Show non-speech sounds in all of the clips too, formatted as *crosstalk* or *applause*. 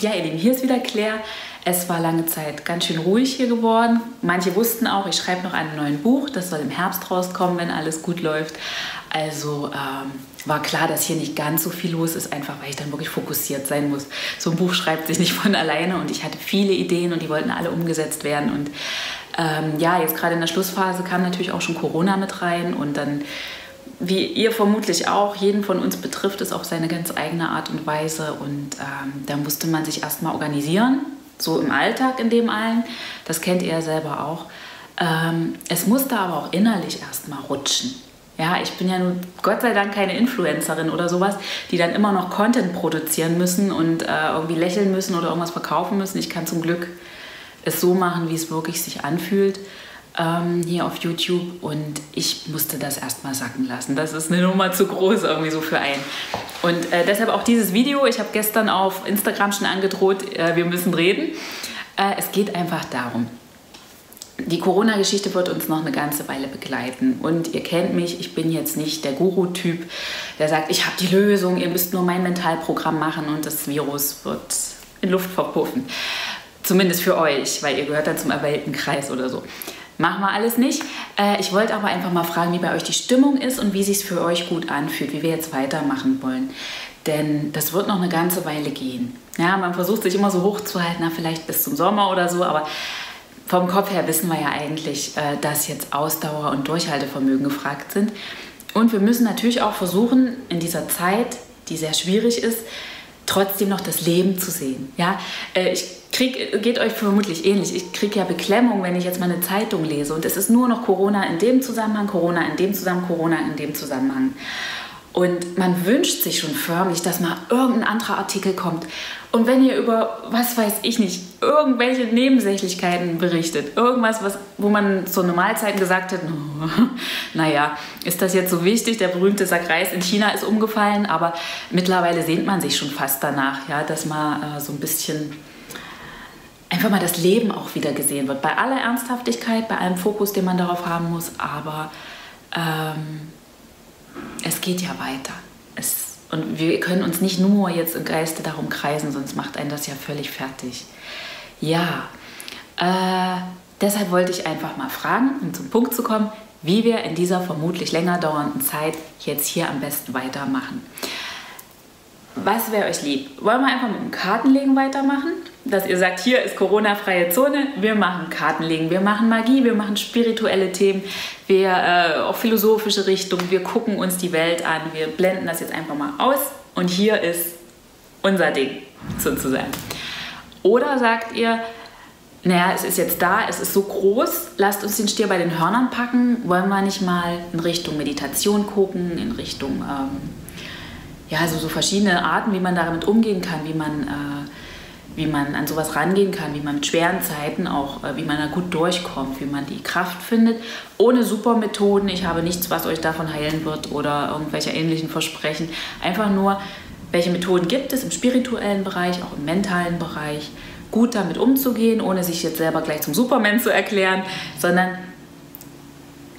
Ja, ihr Lieben, hier ist wieder Claire. Es war lange Zeit ganz schön ruhig hier geworden. Manche wussten auch, ich schreibe noch ein neues Buch. Das soll im Herbst rauskommen, wenn alles gut läuft. Also ähm, war klar, dass hier nicht ganz so viel los ist, einfach weil ich dann wirklich fokussiert sein muss. So ein Buch schreibt sich nicht von alleine und ich hatte viele Ideen und die wollten alle umgesetzt werden. Und ähm, ja, jetzt gerade in der Schlussphase kam natürlich auch schon Corona mit rein und dann wie ihr vermutlich auch, jeden von uns betrifft es auf seine ganz eigene Art und Weise. Und ähm, da musste man sich erstmal organisieren, so im Alltag in dem allen. Das kennt ihr ja selber auch. Ähm, es musste aber auch innerlich erstmal rutschen. Ja, ich bin ja nun Gott sei Dank keine Influencerin oder sowas, die dann immer noch Content produzieren müssen und äh, irgendwie lächeln müssen oder irgendwas verkaufen müssen. Ich kann zum Glück es so machen, wie es wirklich sich anfühlt ähm, hier auf YouTube und ich musste das erstmal sacken lassen. Das ist eine Nummer zu groß irgendwie so für einen. Und äh, deshalb auch dieses Video. Ich habe gestern auf Instagram schon angedroht, äh, wir müssen reden. Äh, es geht einfach darum. Die Corona-Geschichte wird uns noch eine ganze Weile begleiten. Und ihr kennt mich, ich bin jetzt nicht der Guru-Typ, der sagt, ich habe die Lösung, ihr müsst nur mein Mentalprogramm machen und das Virus wird in Luft verpuffen. Zumindest für euch, weil ihr gehört dann zum erwählten Kreis oder so. Machen wir alles nicht. Äh, ich wollte aber einfach mal fragen, wie bei euch die Stimmung ist und wie sich für euch gut anfühlt, wie wir jetzt weitermachen wollen. Denn das wird noch eine ganze Weile gehen. Ja, man versucht sich immer so hochzuhalten, na, vielleicht bis zum Sommer oder so, aber vom Kopf her wissen wir ja eigentlich, äh, dass jetzt Ausdauer und Durchhaltevermögen gefragt sind. Und wir müssen natürlich auch versuchen, in dieser Zeit, die sehr schwierig ist, trotzdem noch das Leben zu sehen. Ja, äh, ich krieg, geht euch vermutlich ähnlich. Ich kriege ja Beklemmung, wenn ich jetzt mal eine Zeitung lese und es ist nur noch Corona in dem Zusammenhang, Corona in dem Zusammenhang, Corona in dem Zusammenhang. Und man wünscht sich schon förmlich, dass mal irgendein anderer Artikel kommt. Und wenn ihr über, was weiß ich nicht, irgendwelche Nebensächlichkeiten berichtet, irgendwas, was, wo man zu Normalzeiten gesagt hat, *laughs* naja, ist das jetzt so wichtig? Der berühmte Sack Reis in China ist umgefallen, aber mittlerweile sehnt man sich schon fast danach, ja, dass man äh, so ein bisschen einfach mal das Leben auch wieder gesehen wird. Bei aller Ernsthaftigkeit, bei allem Fokus, den man darauf haben muss, aber ähm, es geht ja weiter. Es, und wir können uns nicht nur jetzt im Geiste darum kreisen, sonst macht einen das ja völlig fertig. Ja, äh, deshalb wollte ich einfach mal fragen, um zum Punkt zu kommen, wie wir in dieser vermutlich länger dauernden Zeit jetzt hier am besten weitermachen. Was wäre euch lieb? Wollen wir einfach mit dem Kartenlegen weitermachen? Dass ihr sagt, hier ist Corona-freie Zone, wir machen Kartenlegen, wir machen Magie, wir machen spirituelle Themen, wir äh, auch philosophische Richtungen, wir gucken uns die Welt an, wir blenden das jetzt einfach mal aus und hier ist unser Ding sozusagen. Oder sagt ihr, naja, es ist jetzt da, es ist so groß, lasst uns den Stier bei den Hörnern packen, wollen wir nicht mal in Richtung Meditation gucken, in Richtung ähm, ja, also so verschiedene Arten, wie man damit umgehen kann, wie man, äh, wie man an sowas rangehen kann, wie man mit schweren Zeiten auch, äh, wie man da gut durchkommt, wie man die Kraft findet, ohne Supermethoden. Ich habe nichts, was euch davon heilen wird oder irgendwelche ähnlichen Versprechen. Einfach nur, welche Methoden gibt es im spirituellen Bereich, auch im mentalen Bereich, gut damit umzugehen, ohne sich jetzt selber gleich zum Superman zu erklären, sondern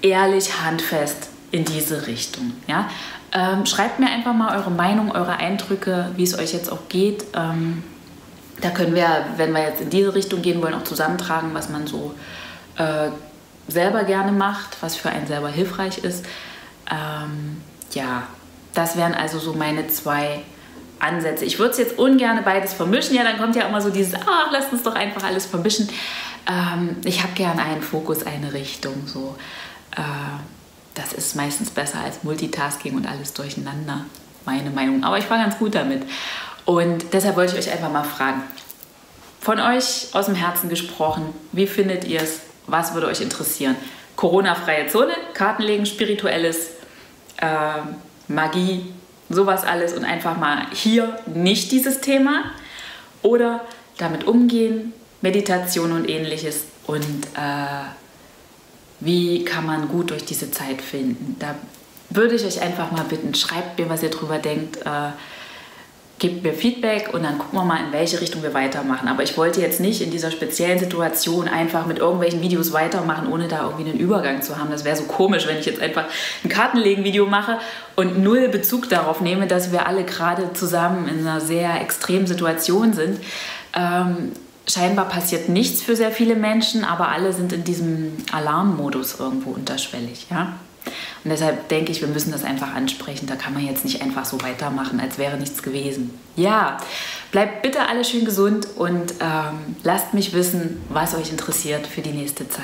ehrlich, handfest in diese Richtung. Ja? Ähm, schreibt mir einfach mal eure Meinung, eure Eindrücke, wie es euch jetzt auch geht. Ähm, da können wir, wenn wir jetzt in diese Richtung gehen wollen, auch zusammentragen, was man so äh, selber gerne macht, was für einen selber hilfreich ist. Ähm, ja, das wären also so meine zwei Ansätze. Ich würde es jetzt ungern beides vermischen. Ja, dann kommt ja immer so dieses, ach, lasst uns doch einfach alles vermischen. Ähm, ich habe gern einen Fokus, eine Richtung. So. Äh, das ist meistens besser als Multitasking und alles durcheinander, meine Meinung. Aber ich war ganz gut damit. Und deshalb wollte ich euch einfach mal fragen, von euch aus dem Herzen gesprochen, wie findet ihr es? Was würde euch interessieren? Corona-freie Zone, Kartenlegen, spirituelles, äh, Magie, sowas alles und einfach mal hier nicht dieses Thema oder damit umgehen, Meditation und ähnliches und äh, wie kann man gut durch diese Zeit finden. Da würde ich euch einfach mal bitten, schreibt mir, was ihr drüber denkt. Äh, gebt mir Feedback und dann gucken wir mal, in welche Richtung wir weitermachen. Aber ich wollte jetzt nicht in dieser speziellen Situation einfach mit irgendwelchen Videos weitermachen, ohne da irgendwie einen Übergang zu haben. Das wäre so komisch, wenn ich jetzt einfach ein Kartenlegen-Video mache und null Bezug darauf nehme, dass wir alle gerade zusammen in einer sehr extremen Situation sind. Ähm, scheinbar passiert nichts für sehr viele Menschen, aber alle sind in diesem Alarmmodus irgendwo unterschwellig. Ja? Und deshalb denke ich, wir müssen das einfach ansprechen. Da kann man jetzt nicht einfach so weitermachen, als wäre nichts gewesen. Ja, bleibt bitte alle schön gesund und ähm, lasst mich wissen, was euch interessiert für die nächste Zeit.